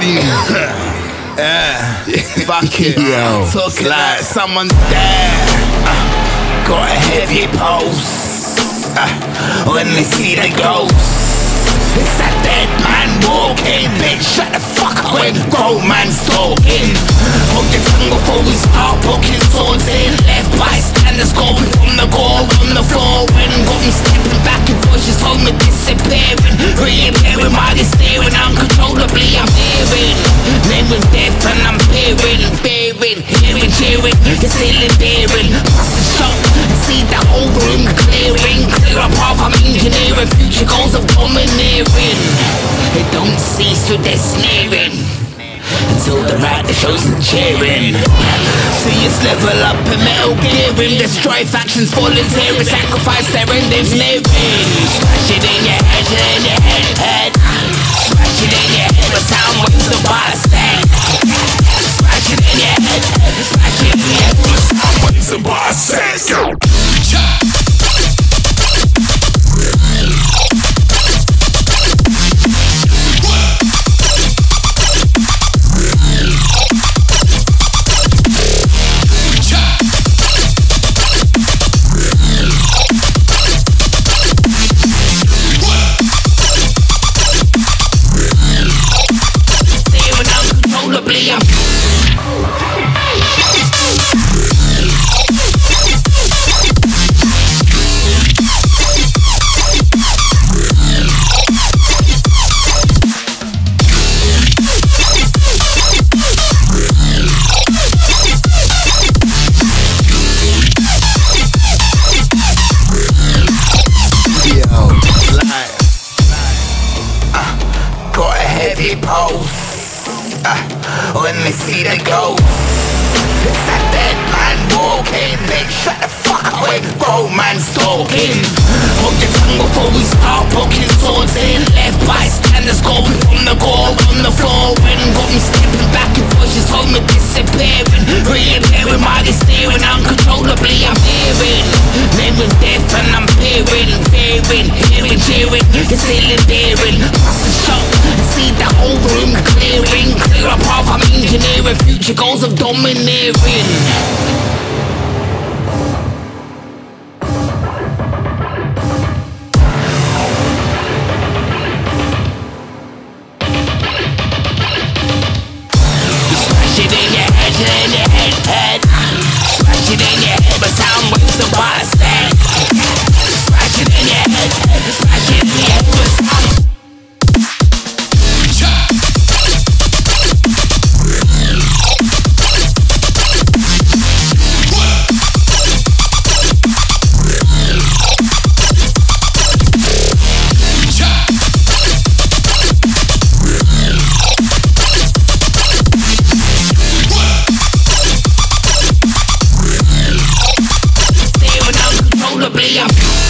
you. Yeah, fuck it. Yo, Talk it like someone's there. Uh, got a heavy pulse. Uh, when they see the ghost. It's a dead man walking, bitch. Shut the fuck up when grown man's talking. Hearing, cheering. It's still endearing. Bust the shot, see the whole room clearing. Clear a path, I'm engineering. Future goals of domineering. It don't cease with their sneering. Until the right the shows and cheering See us level up in metal gearing Destroy factions, volunteering Sacrifice their endings nearing Smash it in your head, in your head, head heavy pulse. Uh, when they see the ghost, it's a dead man walking. Bitch, shut the fuck up when grown man's talking. Hold your tongue before we start poking swords in. Left bystanders going from the gore on the floor. When got me stepping back and pushes told me disappearing. Reappearing while they staring uncontrollably. I'm hearing name with death and I'm peering, fearing, hearing, cheering. It's still endearing. Future goals of domineering. Yeah.